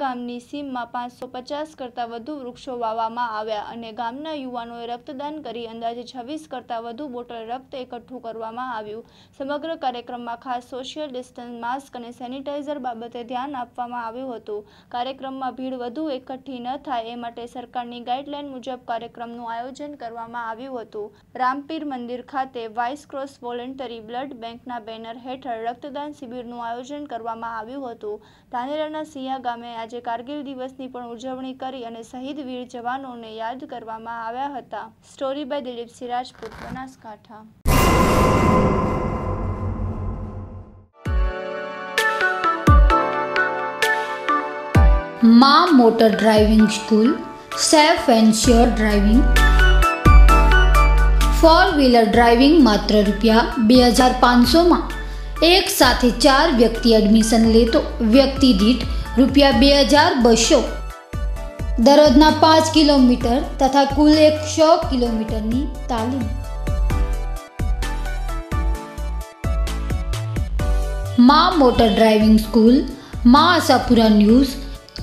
ગામની સીમમાં પાંચસો પચાસ કરતાં વધુ વૃક્ષો વાવવામાં આવ્યા અને ગામના યુવાનોએ રક્તદાન કરી અંદાજે છવ્વીસ કરતાં વધુ બોટલ રક્ત એકઠું કરવામાં આવ્યું. સમગ્ર કાર્યક્રમમાં ખાસ સોશિયલ ડિસ્ટન્સ, માસ્ક અને સેનિટાઇઝર બાબતે ધ્યાન આપવામાં આવ્યું હતું. કાર્યક્રમમાં ભીડ વધુ એકઠી ન થાય એ માટે સરકારની ગાઈડલાઈન મુજબ કાર્યક્રમનું આયોજન કરવામાં આવ્યું હતું. રામપીર મંદિર ખાતે વાઇસ ક્રોસ વોલેન્ટરી બ્લડ બેંકના બેનર હેઠળ રક્તદાન શિબિરનું આયોજન કરવામાં આવ્યું હતું. ધાનેરાના સિયા ગામે આજે કારગિલ દિવસની પણ ઉજવણી કરી અને શહીદ વીર જવાનોને યાદ કરવામાં આવ્યા હતા. Story by Dilip Rajput Banaskantha. માં motor driving school safe and sure driving. Four wheeler driving માત્ર રૂપિયા બે હજાર પાંચસોમાં. એક સાથે ચાર વ્યક્તિ એડમિશન લેતો, વ્યક્તિ દીઠ રૂપિયા બે હજાર બસો. દરરોજના પાંચ કિલોમીટર તથા કુલ એકસો કિલોમીટરની તાલીમ. માં મોટર ડ્રાઇવિંગ સ્કૂલ, માં આશાપુરા ન્યૂઝ,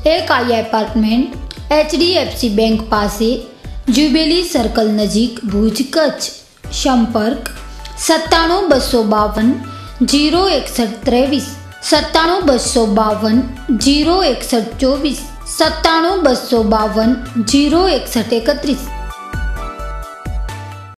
એક આઈ એપાર્ટમેન્ટ, એચડીએફસી બેંક પાસે, જ્યુબેલી સર્કલ નજીક ભુજ કચ્છ. સંપર્ક સત્તાણું બસો બાવન, જીરો એકસઠ ત્રેવીસ. સત્તાણું બસો બાવન જીરો એકસઠ ચોવીસ સત્તાણું બસો બાવન જીરો એકસઠ એકત્રીસ.